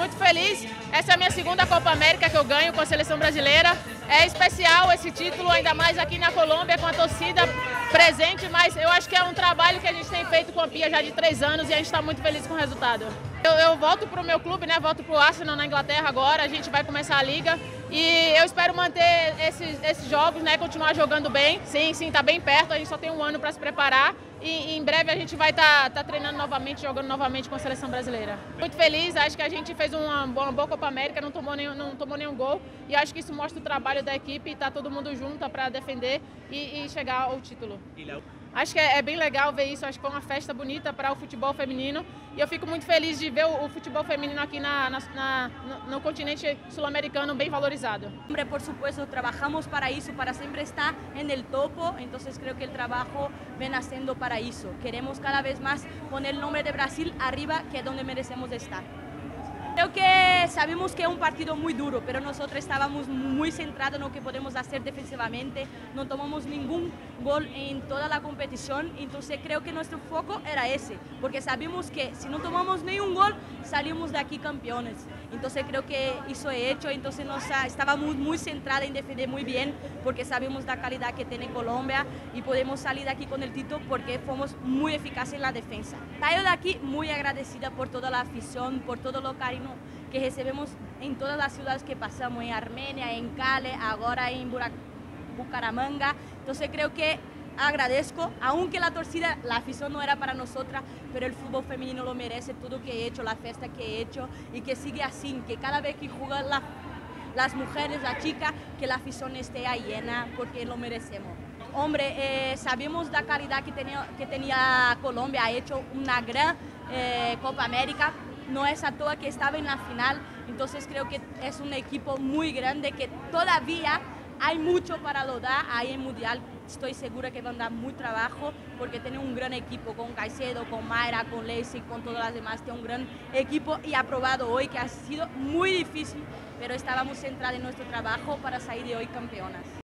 muito feliz. Essa é a minha segunda Copa América que eu ganho com a seleção brasileira. É especial esse título, ainda mais aqui na Colômbia, com a torcida presente, mas eu acho que é um trabalho que a gente tem feito com a Pia já de três anos e a gente está muito feliz com o resultado. Eu, eu volto para o meu clube, né? Volto para o Arsenal na Inglaterra agora, a gente vai começar a liga e eu espero manter esses, esses jogos, né? Continuar jogando bem. Sim, sim, está bem perto, a gente só tem um ano para se preparar e, em breve a gente vai estar tá, tá treinando novamente, jogando novamente com a seleção brasileira. Muito feliz, acho que a gente fez uma, uma boa Copa América, não tomou, nenhum, não tomou nenhum gol e acho que isso mostra o trabalho da equipe, está todo mundo junto para defender e, e chegar ao título. Acho que é, é, bem legal ver isso, acho que foi uma festa bonita para o futebol feminino e eu fico muito feliz de ver o, o futebol feminino aqui na, na, na, no, continente sul-americano bem valorizado. Por supuesto, trabajamos para isso, para sempre estar en el topo, entonces creo que el trabajo ven haciendo para isso. Queremos cada vez más poner el nombre de Brasil arriba, que es donde merecemos estar. Creo que sabemos que es un partido muy duro, pero nosotros estábamos muy centrados en lo que podemos hacer defensivamente. No tomamos ningún gol en toda la competición, entonces creo que nuestro foco era ese, porque sabemos que si no tomamos ni un gol, salimos de aquí campeones. Entonces creo que eso he hecho, entonces nos, estábamos muy centrados en defender muy bien, porque sabemos la calidad que tiene Colombia y podemos salir de aquí con el título porque fuimos muy eficaces en la defensa. Salgo de aquí muy agradecida por toda la afición, por todo lo cariño que recebemos en todas las ciudades que pasamos, en Armenia, en Cale, ahora en Bucaramanga. Entonces creo que agradezco, aunque la torcida, la afición no era para nosotras, pero el fútbol femenino lo merece, todo lo que he hecho, la fiesta que he hecho y que sigue así, que cada vez que juegan la, las mujeres, la chica, que la afición esté ahí llena porque lo merecemos. Hombre, eh, sabemos la tenía, que tenía Colombia, ha hecho una gran eh, Copa América, no es a toa que estaba en la final, entonces creo que es un equipo muy grande que todavía hay mucho para lo dar ahí en Mundial. Estoy segura que van a dar mucho trabajo porque tiene un gran equipo con Caicedo, con Mayra, con Lacey, con todas las demás. Tiene un gran equipo y ha probado hoy que ha sido muy difícil, pero estábamos centrados en nuestro trabajo para salir de hoy campeonas.